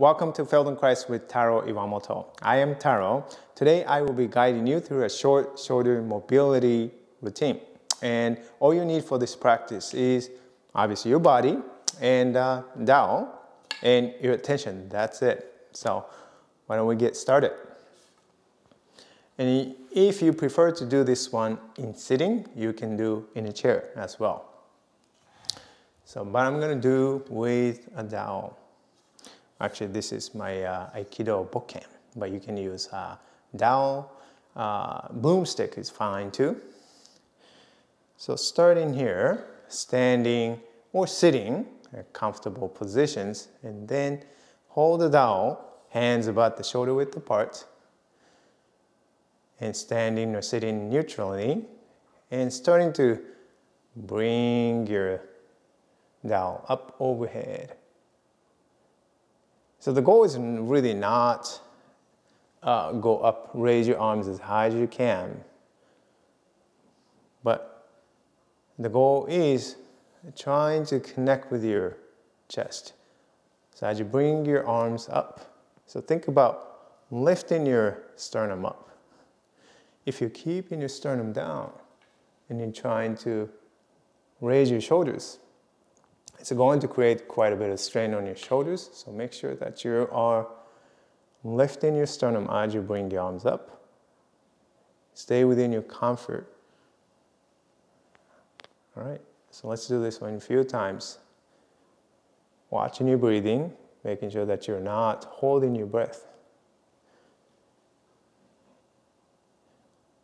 Welcome to Feldenkrais with Taro Iwamoto. I am Taro. Today I will be guiding you through a short shoulder mobility routine. And all you need for this practice is obviously your body and uh, dowel and your attention. That's it. So why don't we get started? And if you prefer to do this one in sitting, you can do in a chair as well. So, but I'm gonna do with a dowel. Actually, this is my uh, Aikido bokken, but you can use uh, dowel. Uh, broomstick is fine too. So starting here, standing or sitting, comfortable positions, and then hold the dowel, hands about the shoulder width apart, and standing or sitting neutrally, and starting to bring your dowel up overhead. So the goal is really not uh, go up, raise your arms as high as you can, but the goal is trying to connect with your chest. So as you bring your arms up, so think about lifting your sternum up. If you're keeping your sternum down and you're trying to raise your shoulders, it's going to create quite a bit of strain on your shoulders. So make sure that you are lifting your sternum as you bring the arms up. Stay within your comfort. All right, so let's do this one a few times. Watching your breathing, making sure that you're not holding your breath.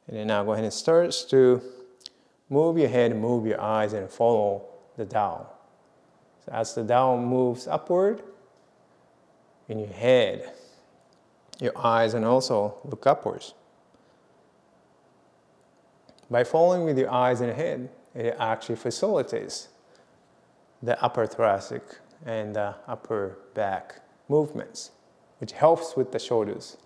And then now go ahead and start to move your head, move your eyes, and follow the dowel. So as the dowel moves upward in your head, your eyes, and also look upwards. By following with your eyes and head, it actually facilitates the upper thoracic and the upper back movements, which helps with the shoulders.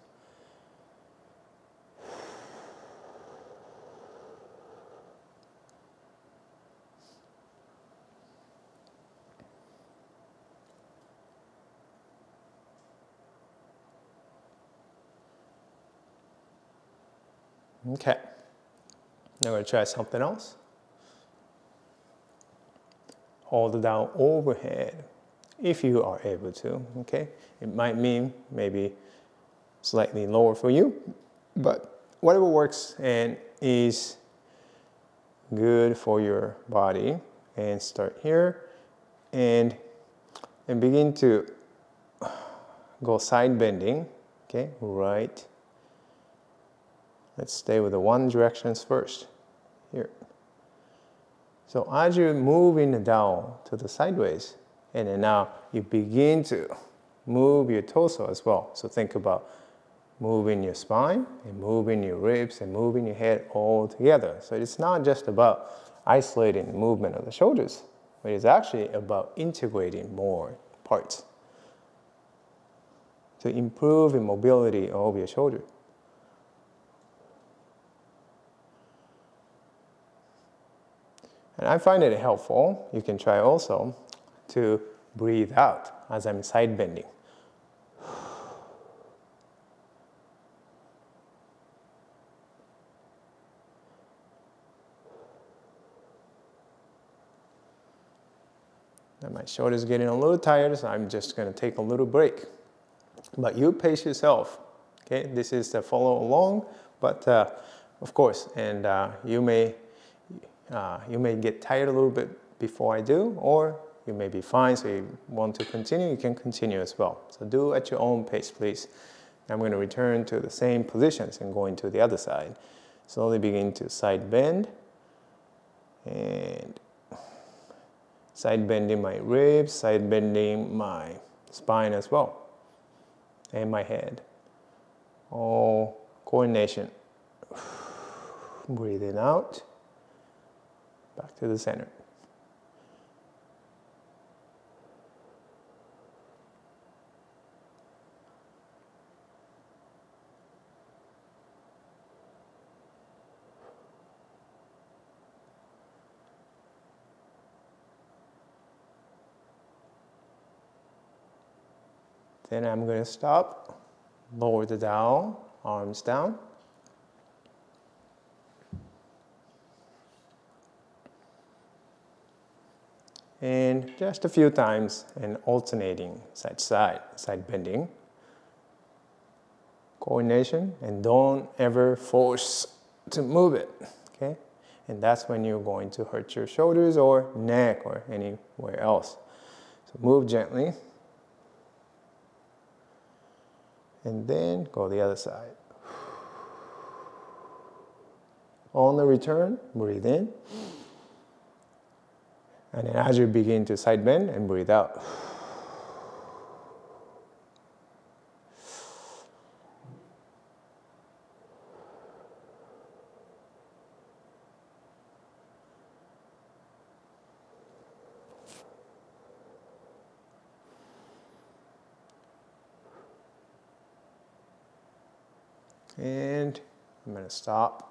Okay. Now going to try something else. Hold it down overhead if you are able to, okay? It might mean maybe slightly lower for you, but whatever works and is good for your body. And start here and, and begin to go side bending, okay? Right Let's stay with the one directions first. Here. So as you move in down to the sideways, and then now you begin to move your torso as well. So think about moving your spine and moving your ribs and moving your head all together. So it's not just about isolating the movement of the shoulders, but it's actually about integrating more parts to improve the mobility of your shoulder. And I find it helpful, you can try also, to breathe out as I'm side bending. And my shoulder's getting a little tired, so I'm just going to take a little break. But you pace yourself. Okay, this is the follow along, but uh, of course, and uh, you may uh, you may get tired a little bit before I do, or you may be fine, so you want to continue, you can continue as well. So do at your own pace, please. I'm going to return to the same positions and going to the other side. Slowly begin to side bend and side bending my ribs, side bending my spine as well, and my head. All coordination. Breathing out back to the center. Then I'm going to stop, lower the down, arms down. Just a few times and alternating side to side, side bending. Coordination and don't ever force to move it, okay? And that's when you're going to hurt your shoulders or neck or anywhere else. So move gently. And then go the other side. On the return, breathe in. And then as you begin to side bend and breathe out. And I'm going to stop.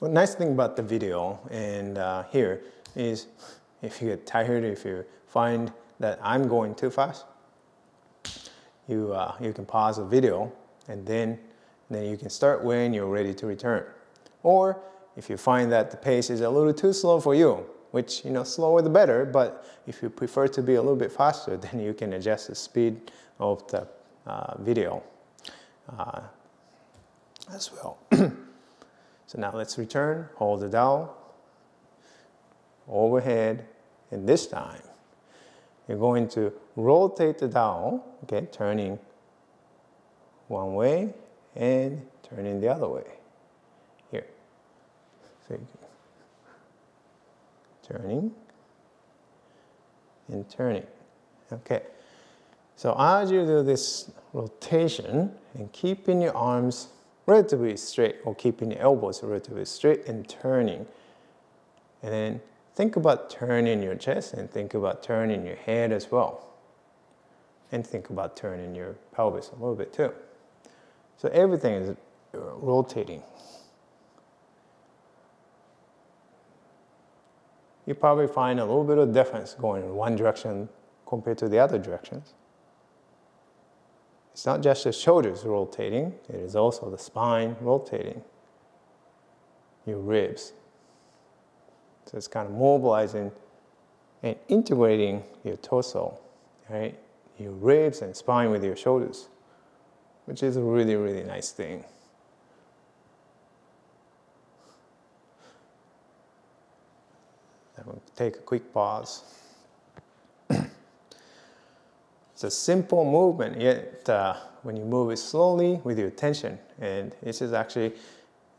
Well, nice thing about the video and uh, here is if you get tired, if you find that I'm going too fast, you, uh, you can pause the video and then, then you can start when you're ready to return. Or if you find that the pace is a little too slow for you, which, you know, slower the better, but if you prefer to be a little bit faster, then you can adjust the speed of the uh, video uh, as well. so now let's return, hold it down, overhead, and this time you're going to rotate the dowel, okay, turning one way and turning the other way. Here. So turning and turning. Okay. So as you do this rotation and keeping your arms relatively straight or keeping your elbows relatively straight and turning. And then think about turning your chest and think about turning your head as well. And think about turning your pelvis a little bit too. So everything is rotating. you probably find a little bit of difference going in one direction compared to the other directions. It's not just the shoulders rotating, it is also the spine rotating, your ribs. So it's kind of mobilizing and integrating your torso, right? Your ribs and spine with your shoulders, which is a really, really nice thing. Take a quick pause. It's a simple movement, yet uh, when you move it slowly with your attention, and this is actually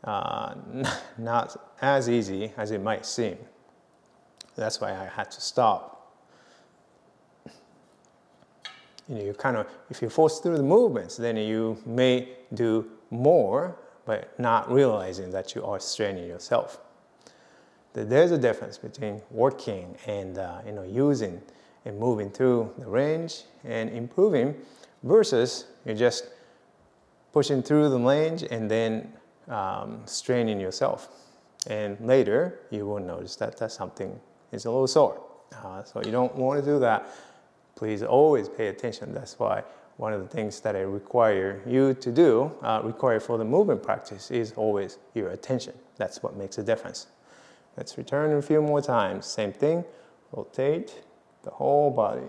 uh, not as easy as it might seem. That's why I had to stop. You know, you kind of, if you force through the movements, then you may do more, but not realizing that you are straining yourself there's a difference between working and uh, you know using and moving through the range and improving versus you're just pushing through the range and then um, straining yourself. And later you will notice that that something is a little sore. Uh, so you don't want to do that. Please always pay attention. That's why one of the things that I require you to do, uh, require for the movement practice is always your attention. That's what makes a difference. Let's return a few more times. Same thing, rotate the whole body.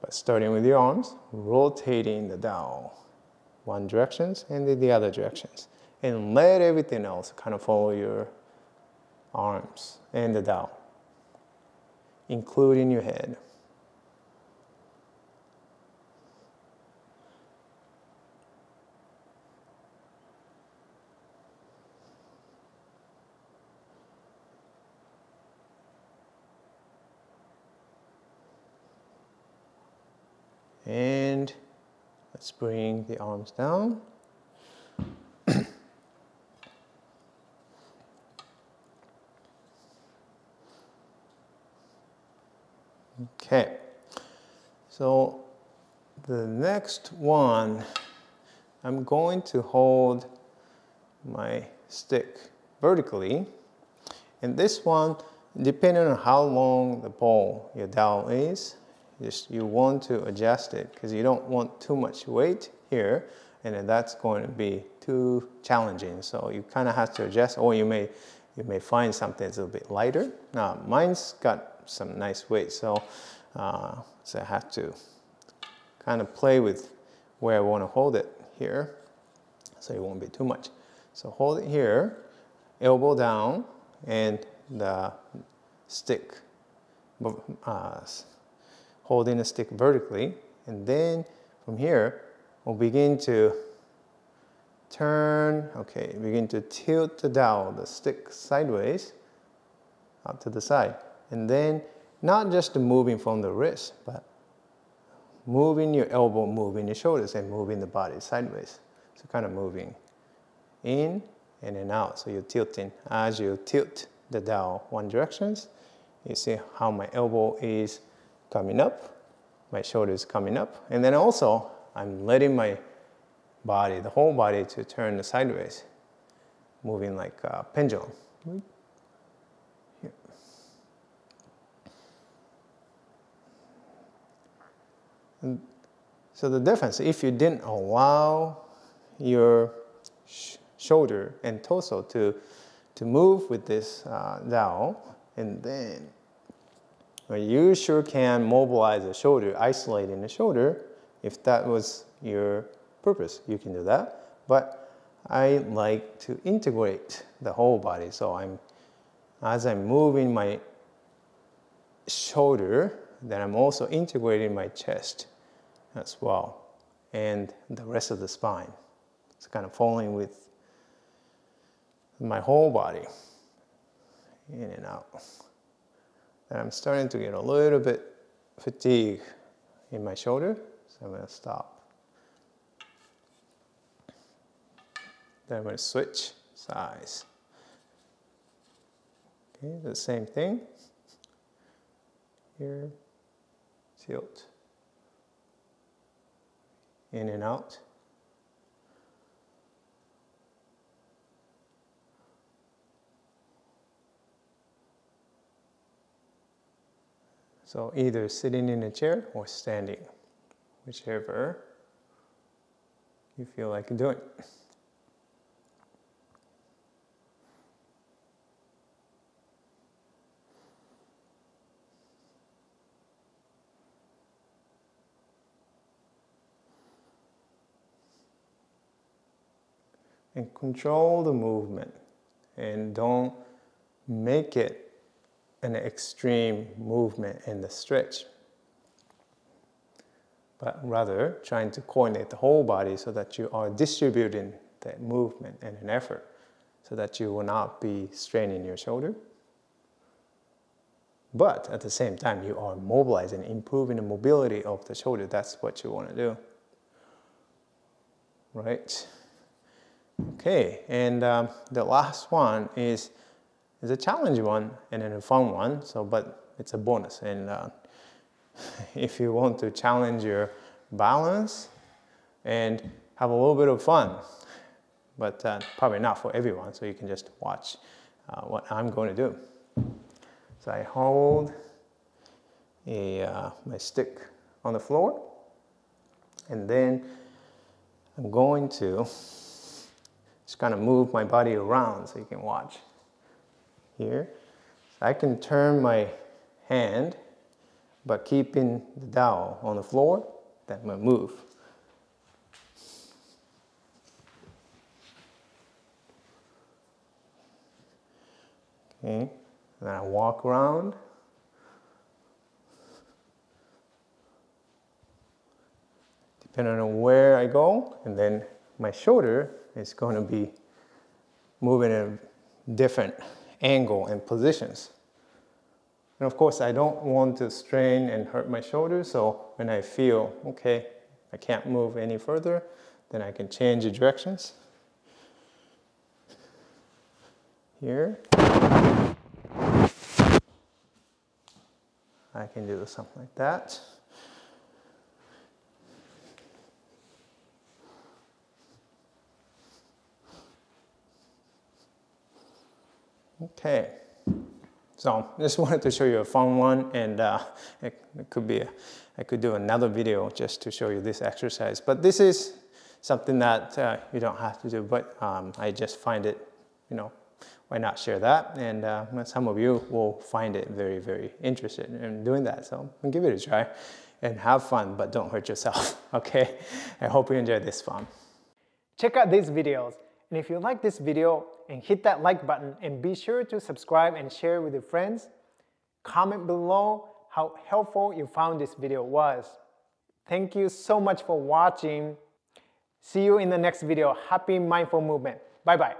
But starting with your arms, rotating the dowel. One directions and then the other directions. And let everything else kind of follow your arms and the dowel, including your head. And let's bring the arms down. okay, so the next one, I'm going to hold my stick vertically And this one, depending on how long the pole your dowel is, just you want to adjust it because you don't want too much weight here and then that's going to be too challenging. So you kind of have to adjust or you may you may find something that's a little bit lighter. Now mine's got some nice weight so, uh, so I have to kind of play with where I want to hold it here so it won't be too much. So hold it here, elbow down and the stick uh, holding the stick vertically and then from here we'll begin to turn, okay, begin to tilt the dowel, the stick sideways out to the side. And then not just moving from the wrist, but moving your elbow, moving your shoulders, and moving the body sideways. So kind of moving in and then out. So you're tilting. As you tilt the dowel one directions, you see how my elbow is coming up, my shoulders coming up, and then also I'm letting my body, the whole body, to turn sideways, moving like a pendulum. Here. So the difference, if you didn't allow your sh shoulder and torso to, to move with this uh, dowel, and then you sure can mobilize the shoulder, isolating the shoulder, if that was your purpose, you can do that. But I like to integrate the whole body. So I'm, as I'm moving my shoulder, then I'm also integrating my chest as well and the rest of the spine. It's kind of falling with my whole body in and out. And I'm starting to get a little bit fatigue in my shoulder. So I'm to stop. Then I'm to switch size. Okay, the same thing. Here, tilt. In and out. So either sitting in a chair or standing whichever you feel like doing. And control the movement and don't make it an extreme movement in the stretch but rather trying to coordinate the whole body so that you are distributing that movement and an effort so that you will not be straining your shoulder. But at the same time, you are mobilizing, improving the mobility of the shoulder. That's what you want to do. Right? Okay, and um, the last one is, is a challenging one and a fun one, so, but it's a bonus. And uh, if you want to challenge your balance and have a little bit of fun. But uh, probably not for everyone, so you can just watch uh, what I'm going to do. So I hold a, uh, my stick on the floor, and then I'm going to just kind of move my body around so you can watch. Here, so I can turn my hand but keeping the dowel on the floor, that will move. Okay, then I walk around. Depending on where I go, and then my shoulder is going to be moving in a different angle and positions. And of course, I don't want to strain and hurt my shoulder, so when I feel, okay, I can't move any further, then I can change the directions. Here. I can do something like that. Okay. So just wanted to show you a fun one and uh, it, it, could be, a, I could do another video just to show you this exercise. But this is something that uh, you don't have to do, but um, I just find it, you know, why not share that? And uh, some of you will find it very, very interested in doing that. So give it a try and have fun, but don't hurt yourself, okay? I hope you enjoy this fun. Check out these videos. And if you like this video, and hit that like button and be sure to subscribe and share with your friends. Comment below how helpful you found this video was. Thank you so much for watching. See you in the next video. Happy mindful movement. Bye bye.